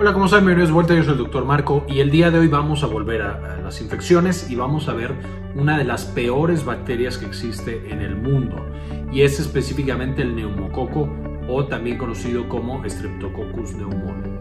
Hola, ¿cómo están? Bienvenidos de vuelta, yo soy el doctor Marco y el día de hoy vamos a volver a, las infecciones y vamos a ver una de las peores bacterias que existe en el mundo y es específicamente el neumococo o también conocido como Streptococcus pneumoniae.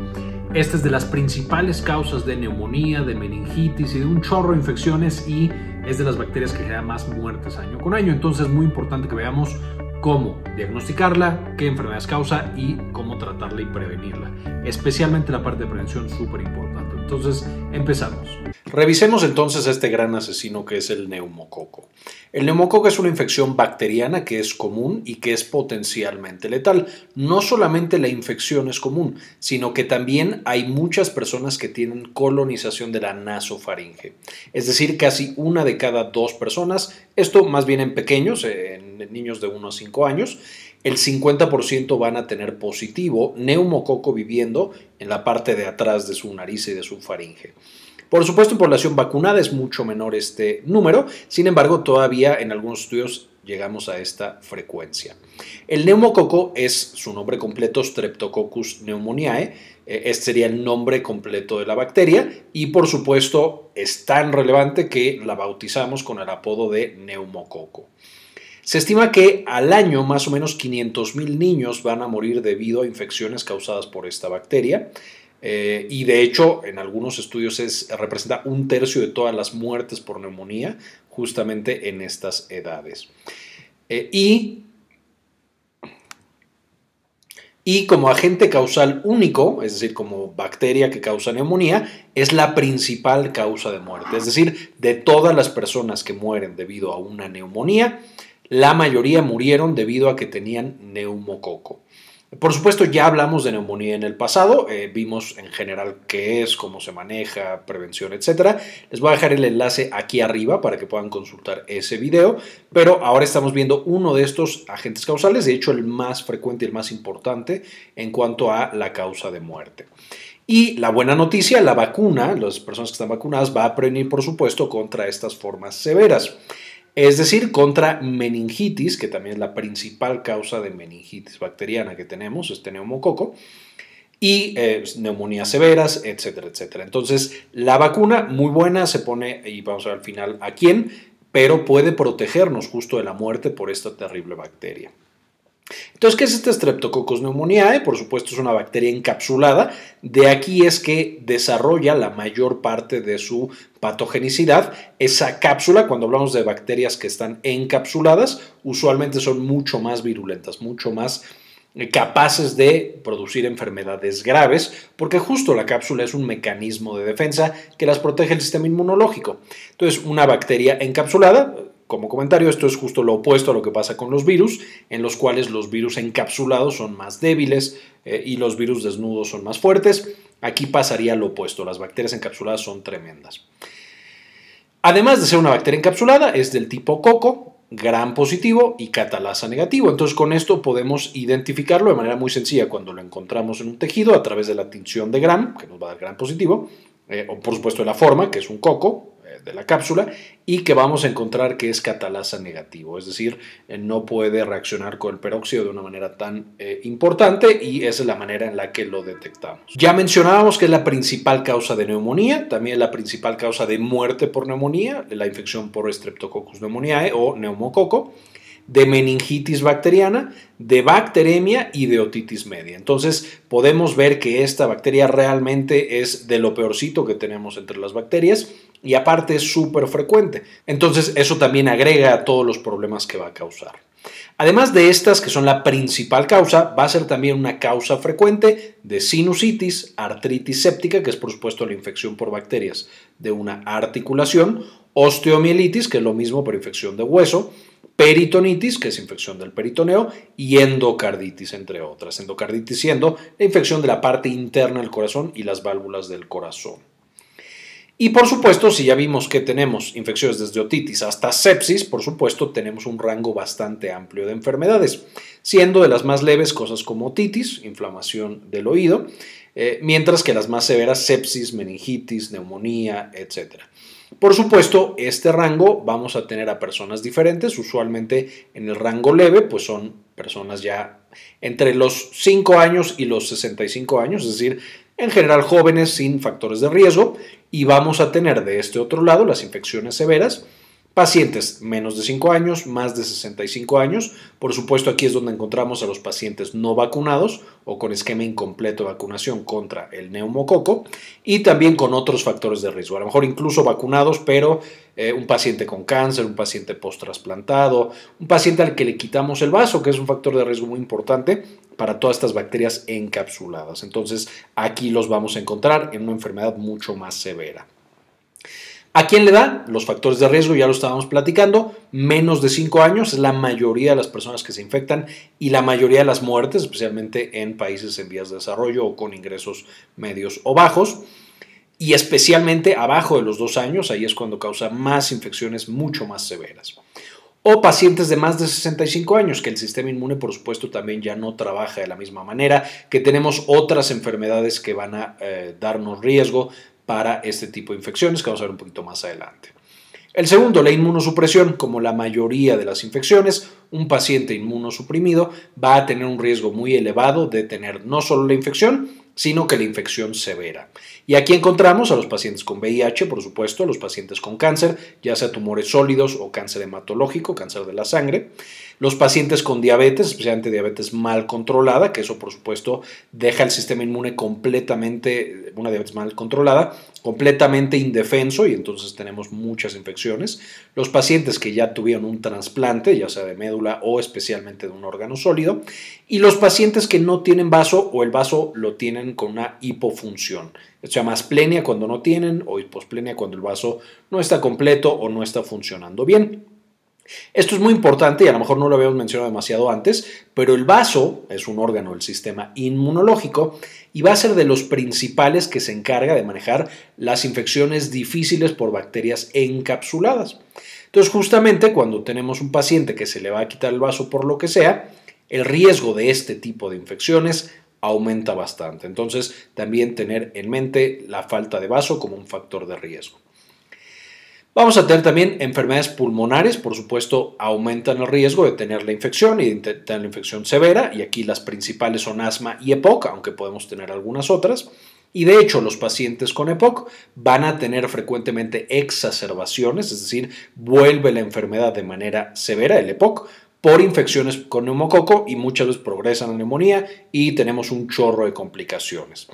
Esta es de las principales causas de neumonía, de meningitis y de un chorro de infecciones y es de las bacterias que genera más muertes año con año. Entonces es muy importante que veamos cómo diagnosticarla, qué enfermedades causa y cómo tratarla y prevenirla. Especialmente la parte de prevención súper importante. Entonces, empezamos. Revisemos entonces este gran asesino que es el neumococo. El neumococo es una infección bacteriana que es común y que es potencialmente letal. No solamente la infección es común, sino que también hay muchas personas que tienen colonización de la nasofaringe. Es decir, casi una de cada dos personas, esto más bien en pequeños, en niños de 1 a 5 años, el 50% van a tener positivo neumococo viviendo en la parte de atrás de su nariz y de su faringe. Por supuesto, en población vacunada es mucho menor este número, sin embargo, todavía en algunos estudios llegamos a esta frecuencia. El neumococo es su nombre completo Streptococcus pneumoniae, este sería el nombre completo de la bacteria y por supuesto es tan relevante que la bautizamos con el apodo de neumococo. Se estima que al año más o menos 500.000 niños van a morir debido a infecciones causadas por esta bacteria. Eh, y de hecho, en algunos estudios es, representa un tercio de todas las muertes por neumonía justamente en estas edades. Eh, y, y como agente causal único, es decir, como bacteria que causa neumonía, es la principal causa de muerte. Es decir, de todas las personas que mueren debido a una neumonía, la mayoría murieron debido a que tenían neumococo. Por supuesto, ya hablamos de neumonía en el pasado, eh, vimos en general qué es, cómo se maneja, prevención, etc. Les voy a dejar el enlace aquí arriba para que puedan consultar ese video, pero ahora estamos viendo uno de estos agentes causales, de hecho el más frecuente y el más importante en cuanto a la causa de muerte. Y la buena noticia, la vacuna, las personas que están vacunadas, va a prevenir, por supuesto, contra estas formas severas es decir, contra meningitis, que también es la principal causa de meningitis bacteriana que tenemos, este neumococo, y eh, neumonías severas, etcétera, etcétera. Entonces, la vacuna, muy buena, se pone, y vamos a ver al final a quién, pero puede protegernos justo de la muerte por esta terrible bacteria. Entonces, ¿qué es este Streptococcus pneumoniae? Por supuesto, es una bacteria encapsulada. De aquí es que desarrolla la mayor parte de su patogenicidad. Esa cápsula, cuando hablamos de bacterias que están encapsuladas, usualmente son mucho más virulentas, mucho más eh, capaces de producir enfermedades graves, porque justo la cápsula es un mecanismo de defensa que las protege el sistema inmunológico. Entonces, una bacteria encapsulada, como comentario, esto es justo lo opuesto a lo que pasa con los virus, en los cuales los virus encapsulados son más débiles eh, y los virus desnudos son más fuertes. Aquí pasaría lo opuesto, las bacterias encapsuladas son tremendas. Además de ser una bacteria encapsulada, es del tipo coco, gran positivo y catalasa negativo. Entonces con esto podemos identificarlo de manera muy sencilla cuando lo encontramos en un tejido a través de la tinción de gram, que nos va a dar gran positivo, eh, o por supuesto de la forma, que es un coco, de la cápsula y que vamos a encontrar que es catalasa negativo, es decir, eh, no puede reaccionar con el peróxido de una manera tan eh, importante y esa es la manera en la que lo detectamos. Ya mencionábamos que es la principal causa de neumonía, también la principal causa de muerte por neumonía, la infección por Streptococcus pneumoniae o neumococo de meningitis bacteriana, de bacteremia y de otitis media. Entonces podemos ver que esta bacteria realmente es de lo peorcito que tenemos entre las bacterias y aparte es súper frecuente. Entonces eso también agrega a todos los problemas que va a causar. Además de estas, que son la principal causa, va a ser también una causa frecuente de sinusitis, artritis séptica, que es por supuesto la infección por bacterias de una articulación, osteomielitis, que es lo mismo por infección de hueso, peritonitis, que es infección del peritoneo, y endocarditis, entre otras. Endocarditis siendo la infección de la parte interna del corazón y las válvulas del corazón. Y por supuesto, si ya vimos que tenemos infecciones desde otitis hasta sepsis, por supuesto tenemos un rango bastante amplio de enfermedades, siendo de las más leves cosas como otitis, inflamación del oído, eh, mientras que las más severas sepsis, meningitis, neumonía, etc. Por supuesto, este rango vamos a tener a personas diferentes, usualmente en el rango leve, pues son personas ya entre los 5 años y los 65 años, es decir, en general jóvenes sin factores de riesgo, y vamos a tener de este otro lado las infecciones severas, Pacientes menos de 5 años, más de 65 años. Por supuesto, aquí es donde encontramos a los pacientes no vacunados o con esquema incompleto de vacunación contra el neumococo y también con otros factores de riesgo. A lo mejor incluso vacunados, pero eh, un paciente con cáncer, un paciente post-trasplantado, un paciente al que le quitamos el vaso, que es un factor de riesgo muy importante para todas estas bacterias encapsuladas. Entonces, aquí los vamos a encontrar en una enfermedad mucho más severa. ¿A quién le da? Los factores de riesgo, ya lo estábamos platicando, menos de 5 años es la mayoría de las personas que se infectan y la mayoría de las muertes, especialmente en países en vías de desarrollo o con ingresos medios o bajos. Y especialmente abajo de los 2 años, ahí es cuando causa más infecciones mucho más severas. O pacientes de más de 65 años, que el sistema inmune, por supuesto, también ya no trabaja de la misma manera, que tenemos otras enfermedades que van a eh, darnos riesgo para este tipo de infecciones, que vamos a ver un poquito más adelante. El segundo, la inmunosupresión. Como la mayoría de las infecciones, un paciente inmunosuprimido va a tener un riesgo muy elevado de tener no solo la infección, sino que la infección severa. Y aquí encontramos a los pacientes con VIH, por supuesto, los pacientes con cáncer, ya sea tumores sólidos o cáncer hematológico, cáncer de la sangre, los pacientes con diabetes, especialmente diabetes mal controlada, que eso por supuesto deja el sistema inmune completamente, una diabetes mal controlada, completamente indefenso y entonces tenemos muchas infecciones. Los pacientes que ya tuvieron un trasplante, ya sea de médula o especialmente de un órgano sólido, y los pacientes que no tienen vaso o el vaso lo tienen con una hipofunción. Se llama asplenia cuando no tienen o hiposplenia cuando el vaso no está completo o no está funcionando bien. Esto es muy importante y a lo mejor no lo habíamos mencionado demasiado antes, pero el vaso es un órgano del sistema inmunológico y va a ser de los principales que se encarga de manejar las infecciones difíciles por bacterias encapsuladas. Entonces, justamente cuando tenemos un paciente que se le va a quitar el vaso por lo que sea, el riesgo de este tipo de infecciones aumenta bastante. Entonces, también tener en mente la falta de vaso como un factor de riesgo. Vamos a tener también enfermedades pulmonares, por supuesto, aumentan el riesgo de tener la infección y de tener la infección severa, y aquí las principales son asma y EPOC, aunque podemos tener algunas otras. Y de hecho, los pacientes con EPOC van a tener frecuentemente exacerbaciones, es decir, vuelve la enfermedad de manera severa, el EPOC, por infecciones con neumococo y muchas veces progresan a neumonía y tenemos un chorro de complicaciones.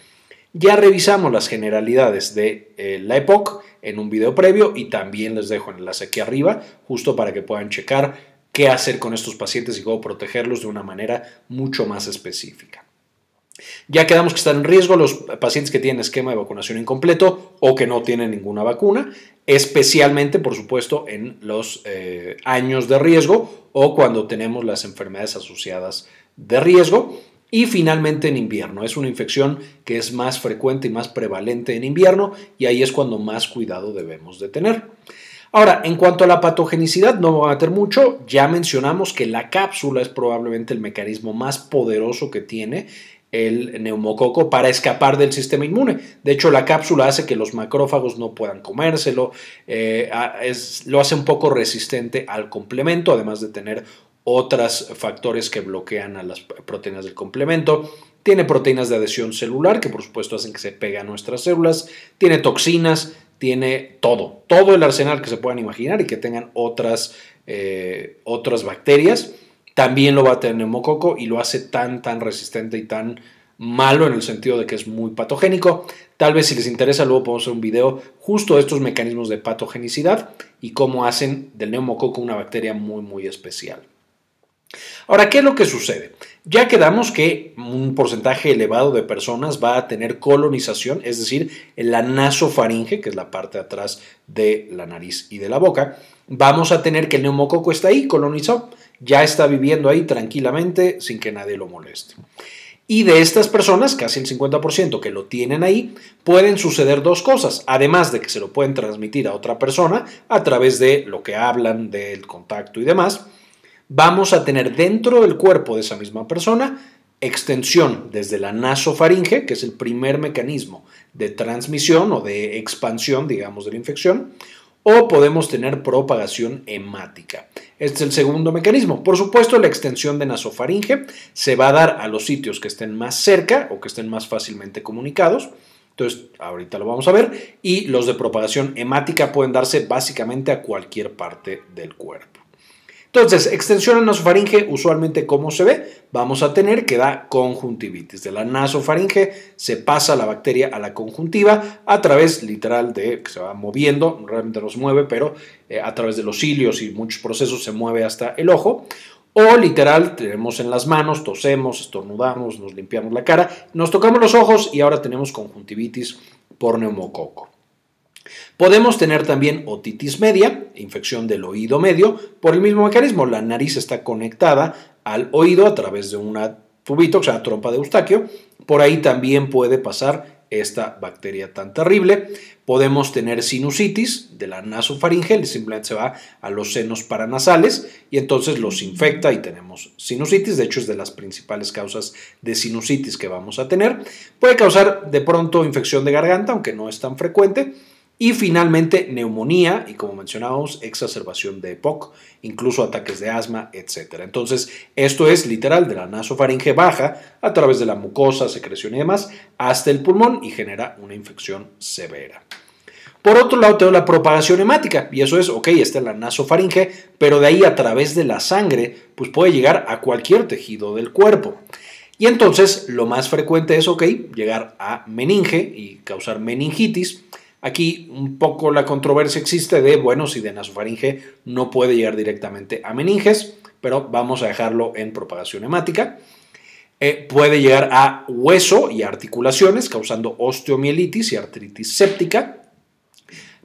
Ya revisamos las generalidades de eh, la EPOC en un video previo y también les dejo el enlace aquí arriba justo para que puedan checar qué hacer con estos pacientes y cómo protegerlos de una manera mucho más específica. Ya quedamos que están en riesgo los pacientes que tienen esquema de vacunación incompleto o que no tienen ninguna vacuna, especialmente, por supuesto, en los eh, años de riesgo o cuando tenemos las enfermedades asociadas de riesgo. Y finalmente en invierno. Es una infección que es más frecuente y más prevalente en invierno y ahí es cuando más cuidado debemos de tener. Ahora, en cuanto a la patogenicidad, no va a meter mucho. Ya mencionamos que la cápsula es probablemente el mecanismo más poderoso que tiene el neumococo para escapar del sistema inmune. De hecho, la cápsula hace que los macrófagos no puedan comérselo, eh, lo hace un poco resistente al complemento, además de tener otros factores que bloquean a las proteínas del complemento. Tiene proteínas de adhesión celular que por supuesto hacen que se pegue a nuestras células. Tiene toxinas, tiene todo, todo el arsenal que se puedan imaginar y que tengan otras, eh, otras bacterias. También lo va a tener neumococo y lo hace tan, tan resistente y tan malo en el sentido de que es muy patogénico. Tal vez si les interesa, luego podemos hacer un video justo de estos mecanismos de patogenicidad y cómo hacen del neumococo una bacteria muy, muy especial. Ahora, ¿qué es lo que sucede? Ya quedamos que un porcentaje elevado de personas va a tener colonización, es decir, la nasofaringe, que es la parte de atrás de la nariz y de la boca, vamos a tener que el neumococo está ahí, colonizado, ya está viviendo ahí tranquilamente sin que nadie lo moleste. Y de estas personas, casi el 50% que lo tienen ahí, pueden suceder dos cosas, además de que se lo pueden transmitir a otra persona a través de lo que hablan, del contacto y demás, vamos a tener dentro del cuerpo de esa misma persona extensión desde la nasofaringe, que es el primer mecanismo de transmisión o de expansión, digamos, de la infección, o podemos tener propagación hemática. Este es el segundo mecanismo. Por supuesto, la extensión de nasofaringe se va a dar a los sitios que estén más cerca o que estén más fácilmente comunicados. Entonces, ahorita lo vamos a ver. Y los de propagación hemática pueden darse básicamente a cualquier parte del cuerpo. Entonces, extensión nasofaringe, usualmente como se ve, vamos a tener que da conjuntivitis. De la nasofaringe se pasa la bacteria a la conjuntiva a través literal de que se va moviendo, realmente no se mueve, pero eh, a través de los cilios y muchos procesos se mueve hasta el ojo. O literal, tenemos en las manos, tosemos, estornudamos, nos limpiamos la cara, nos tocamos los ojos y ahora tenemos conjuntivitis por neumococo. Podemos tener también otitis media, infección del oído medio, por el mismo mecanismo. La nariz está conectada al oído a través de una tubito, o sea, trompa de eustaquio. Por ahí también puede pasar esta bacteria tan terrible. Podemos tener sinusitis de la nasofaringe, simplemente se va a los senos paranasales y entonces los infecta y tenemos sinusitis. De hecho, es de las principales causas de sinusitis que vamos a tener. Puede causar de pronto infección de garganta, aunque no es tan frecuente. Y finalmente, neumonía y, como mencionábamos, exacerbación de EPOC, incluso ataques de asma, etc. Entonces, esto es literal de la nasofaringe baja a través de la mucosa, secreción y demás, hasta el pulmón y genera una infección severa. Por otro lado, tengo la propagación hemática, y eso es, ok, está en la nasofaringe, pero de ahí a través de la sangre, pues puede llegar a cualquier tejido del cuerpo. Y entonces, lo más frecuente es, ok, llegar a meninge y causar meningitis, Aquí un poco la controversia existe de, bueno, si de nasofaringe no puede llegar directamente a meninges, pero vamos a dejarlo en propagación hemática. Eh, puede llegar a hueso y articulaciones, causando osteomielitis y artritis séptica.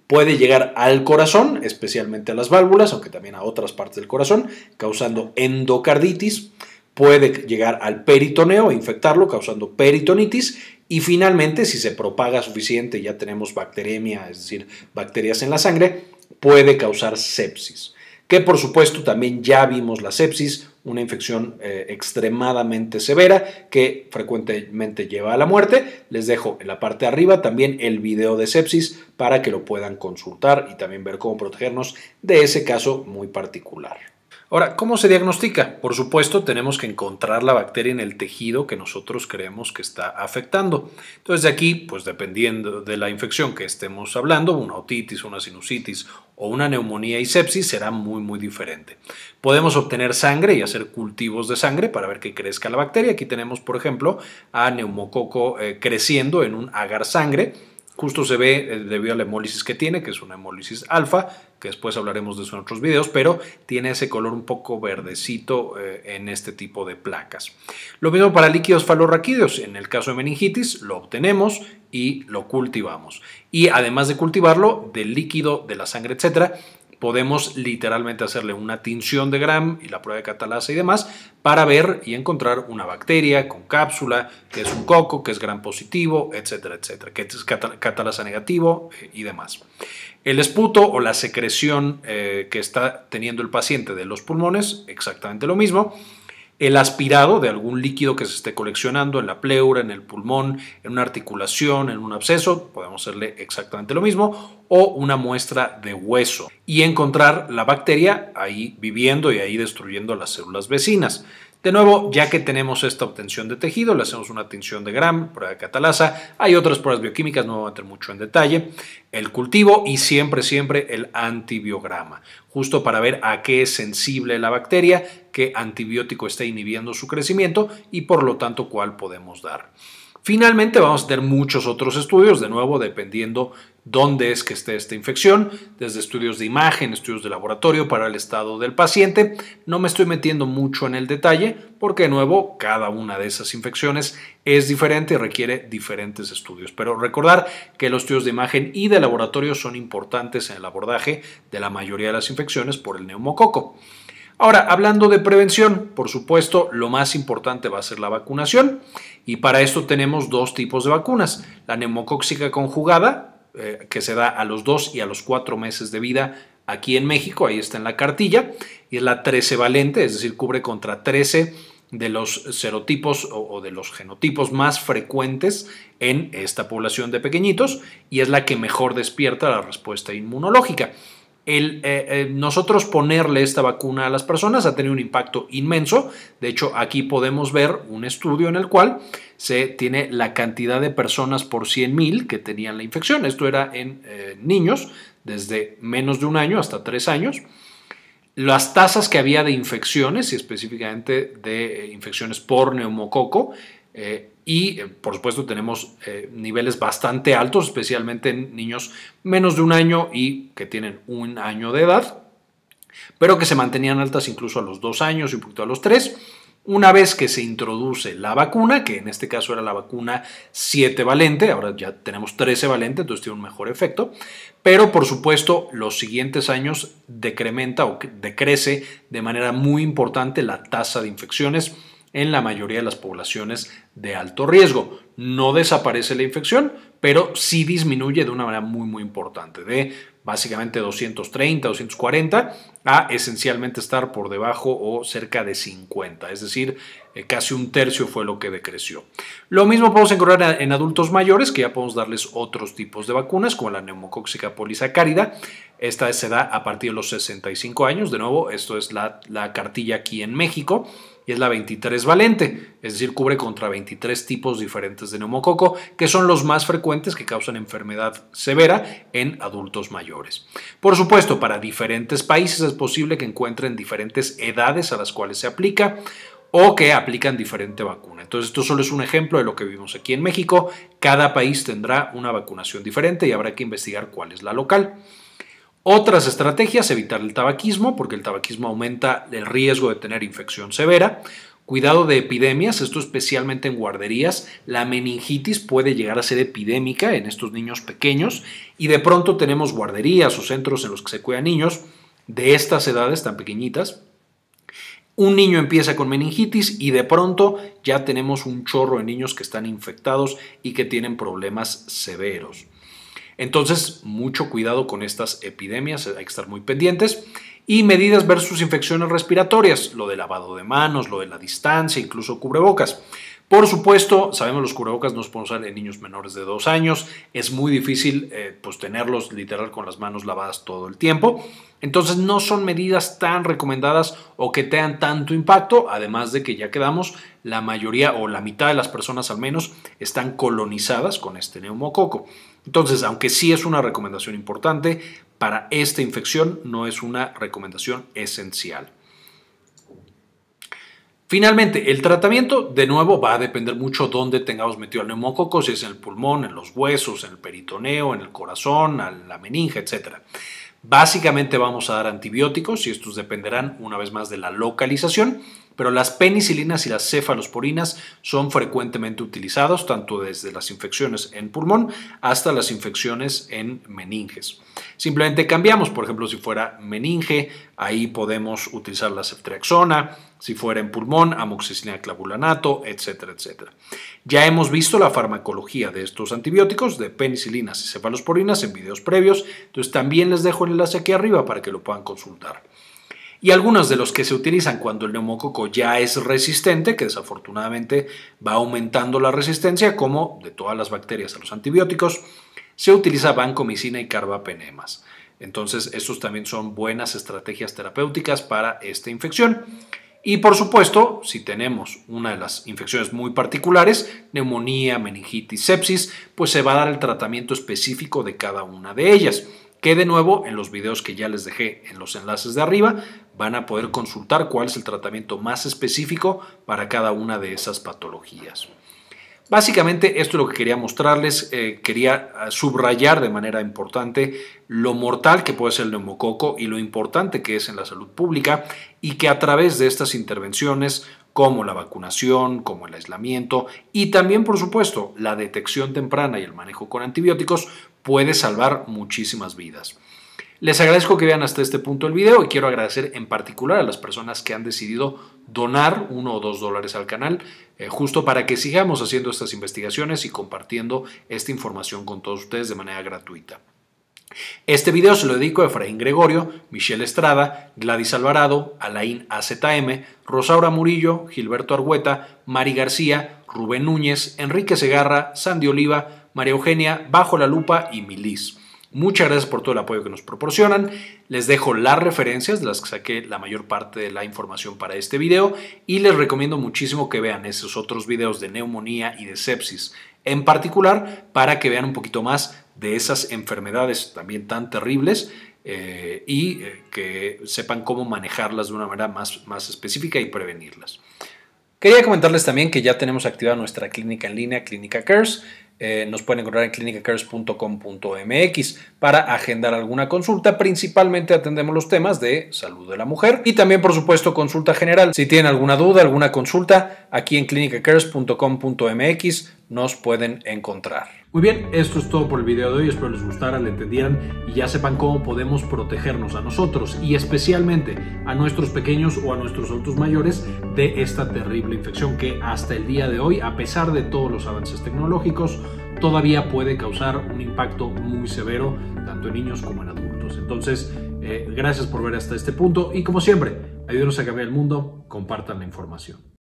Puede llegar al corazón, especialmente a las válvulas, aunque también a otras partes del corazón, causando endocarditis. Puede llegar al peritoneo e infectarlo, causando peritonitis y finalmente, si se propaga suficiente ya tenemos bacteremia, es decir, bacterias en la sangre, puede causar sepsis. Que por supuesto también ya vimos la sepsis, una infección eh, extremadamente severa que frecuentemente lleva a la muerte. Les dejo en la parte de arriba también el video de sepsis para que lo puedan consultar y también ver cómo protegernos de ese caso muy particular. Ahora, ¿cómo se diagnostica? Por supuesto, tenemos que encontrar la bacteria en el tejido que nosotros creemos que está afectando. Entonces, de aquí, pues dependiendo de la infección que estemos hablando, una otitis, una sinusitis o una neumonía y sepsis será muy, muy diferente. Podemos obtener sangre y hacer cultivos de sangre para ver que crezca la bacteria. Aquí tenemos, por ejemplo, a neumococo eh, creciendo en un agar sangre Justo se ve eh, debido a la hemólisis que tiene, que es una hemólisis alfa, que después hablaremos de eso en otros videos, pero tiene ese color un poco verdecito eh, en este tipo de placas. Lo mismo para líquidos falorraquídeos. En el caso de meningitis, lo obtenemos y lo cultivamos. Y además de cultivarlo, del líquido, de la sangre, etcétera, podemos literalmente hacerle una tinción de Gram y la prueba de catalasa y demás para ver y encontrar una bacteria con cápsula, que es un coco, que es Gram positivo, etcétera, etcétera, que es catalasa negativo eh, y demás. El esputo o la secreción eh, que está teniendo el paciente de los pulmones, exactamente lo mismo el aspirado de algún líquido que se esté coleccionando en la pleura, en el pulmón, en una articulación, en un absceso, podemos hacerle exactamente lo mismo, o una muestra de hueso y encontrar la bacteria ahí viviendo y ahí destruyendo las células vecinas. De nuevo, ya que tenemos esta obtención de tejido, le hacemos una tinción de Gram, prueba de catalasa, hay otras pruebas bioquímicas, no voy a meter mucho en detalle, el cultivo y siempre, siempre el antibiograma, justo para ver a qué es sensible la bacteria, qué antibiótico está inhibiendo su crecimiento y por lo tanto cuál podemos dar. Finalmente vamos a tener muchos otros estudios, de nuevo dependiendo dónde es que esté esta infección, desde estudios de imagen, estudios de laboratorio para el estado del paciente. No me estoy metiendo mucho en el detalle porque de nuevo cada una de esas infecciones es diferente y requiere diferentes estudios. Pero recordar que los estudios de imagen y de laboratorio son importantes en el abordaje de la mayoría de las infecciones por el neumococo. Ahora, hablando de prevención, por supuesto, lo más importante va a ser la vacunación y para esto tenemos dos tipos de vacunas. La neumocóxica conjugada, eh, que se da a los 2 y a los 4 meses de vida aquí en México, ahí está en la cartilla, y es la 13 valente, es decir, cubre contra 13 de los serotipos o, de los genotipos más frecuentes en esta población de pequeñitos y es la que mejor despierta la respuesta inmunológica. El, eh, eh, nosotros ponerle esta vacuna a las personas ha tenido un impacto inmenso. De hecho, aquí podemos ver un estudio en el cual se tiene la cantidad de personas por 100.000 que tenían la infección. Esto era en eh, niños desde menos de un año hasta tres años. Las tasas que había de infecciones y específicamente de infecciones por neumococo y por supuesto tenemos niveles bastante altos, especialmente en niños menos de un año y que tienen un año de edad, pero que se mantenían altas incluso a los dos años y un poquito a los tres. Una vez que se introduce la vacuna, que en este caso era la vacuna 7 valente, ahora ya tenemos 13 valente, entonces tiene un mejor efecto, pero por supuesto los siguientes años decrementa o decrece de manera muy importante la tasa de infecciones en la mayoría de las poblaciones de alto riesgo. No desaparece la infección, pero sí disminuye de una manera muy muy importante, de básicamente 230, 240 a esencialmente estar por debajo o cerca de 50, es decir, eh, casi un tercio fue lo que decreció. Lo mismo podemos encontrar en adultos mayores, que ya podemos darles otros tipos de vacunas, como la neumocóxica polisacárida. Esta se da a partir de los 65 años, de nuevo, esto es la, la cartilla aquí en México es la 23 valente, es decir, cubre contra 23 tipos diferentes de neumococo, que son los más frecuentes que causan enfermedad severa en adultos mayores. Por supuesto, para diferentes países es posible que encuentren diferentes edades a las cuales se aplica o que aplican diferente vacuna. Entonces, esto solo es un ejemplo de lo que vivimos aquí en México. Cada país tendrá una vacunación diferente y habrá que investigar cuál es la local. Otras estrategias, evitar el tabaquismo, porque el tabaquismo aumenta el riesgo de tener infección severa. Cuidado de epidemias, esto especialmente en guarderías. La meningitis puede llegar a ser epidémica en estos niños pequeños y de pronto tenemos guarderías o centros en los que se cuidan niños de estas edades tan pequeñitas. Un niño empieza con meningitis y de pronto ya tenemos un chorro de niños que están infectados y que tienen problemas severos. Entonces, mucho cuidado con estas epidemias, hay que estar muy pendientes. Y medidas versus infecciones respiratorias, lo de lavado de manos, lo de la distancia, incluso cubrebocas. Por supuesto, sabemos los cubrebocas no se pueden usar en niños menores de dos años. Es muy difícil eh, pues, tenerlos literal con las manos lavadas todo el tiempo. Entonces no son medidas tan recomendadas o que tengan tanto impacto, además de que ya quedamos, la mayoría o la mitad de las personas al menos están colonizadas con este neumococo. Entonces, aunque sí es una recomendación importante, para esta infección no es una recomendación esencial. Finalmente, el tratamiento de nuevo va a depender mucho dónde tengamos metido el neumococo, si es en el pulmón, en los huesos, en el peritoneo, en el corazón, en la meninge, etc. Básicamente vamos a dar antibióticos y estos dependerán una vez más de la localización pero las penicilinas y las cefalosporinas son frecuentemente utilizados tanto desde las infecciones en pulmón hasta las infecciones en meninges. Simplemente cambiamos, por ejemplo, si fuera meninge, ahí podemos utilizar la ceftriaxona, si fuera en pulmón, amoxicilina clavulanato, etcétera, etcétera. Ya hemos visto la farmacología de estos antibióticos, de penicilinas y cefalosporinas en videos previos, entonces también les dejo el enlace aquí arriba para que lo puedan consultar y algunos de los que se utilizan cuando el neumococo ya es resistente, que desafortunadamente va aumentando la resistencia, como de todas las bacterias a los antibióticos, se utiliza vancomicina y carbapenemas. Entonces, estos también son buenas estrategias terapéuticas para esta infección. Y por supuesto, si tenemos una de las infecciones muy particulares, neumonía, meningitis, sepsis, pues se va a dar el tratamiento específico de cada una de ellas que de nuevo en los videos que ya les dejé en los enlaces de arriba van a poder consultar cuál es el tratamiento más específico para cada una de esas patologías. Básicamente esto es lo que quería mostrarles, eh, quería ah, subrayar de manera importante lo mortal que puede ser el neumococo y lo importante que es en la salud pública y que a través de estas intervenciones como la vacunación, como el aislamiento y también por supuesto la detección temprana y el manejo con antibióticos puede salvar muchísimas vidas. Les agradezco que vean hasta este punto el video y quiero agradecer en particular a las personas que han decidido donar uno o dos dólares al canal, eh, justo para que sigamos haciendo estas investigaciones y compartiendo esta información con todos ustedes de manera gratuita. Este video se lo dedico a Efraín Gregorio, Michelle Estrada, Gladys Alvarado, Alain AZM, Rosaura Murillo, Gilberto Argueta, Mari García, Rubén Núñez, Enrique Segarra, Sandy Oliva, María Eugenia, Bajo la Lupa y Milis. Muchas gracias por todo el apoyo que nos proporcionan. Les dejo las referencias de las que saqué la mayor parte de la información para este video y les recomiendo muchísimo que vean esos otros videos de neumonía y de sepsis en particular para que vean un poquito más de esas enfermedades también tan terribles eh, y eh, que sepan cómo manejarlas de una manera más, más específica y prevenirlas. Quería comentarles también que ya tenemos activada nuestra clínica en línea, Clínica Cares. Eh, nos pueden encontrar en clinicacares.com.mx para agendar alguna consulta. Principalmente atendemos los temas de salud de la mujer y también, por supuesto, consulta general. Si tienen alguna duda, alguna consulta, aquí en clinicacares.com.mx nos pueden encontrar. Muy bien, esto es todo por el video de hoy, espero les gustara, le entendieran y ya sepan cómo podemos protegernos a nosotros y especialmente a nuestros pequeños o a nuestros adultos mayores de esta terrible infección que hasta el día de hoy, a pesar de todos los avances tecnológicos, todavía puede causar un impacto muy severo tanto en niños como en adultos. Entonces, eh, gracias por ver hasta este punto y como siempre, ayúdenos a cambiar el mundo, compartan la información.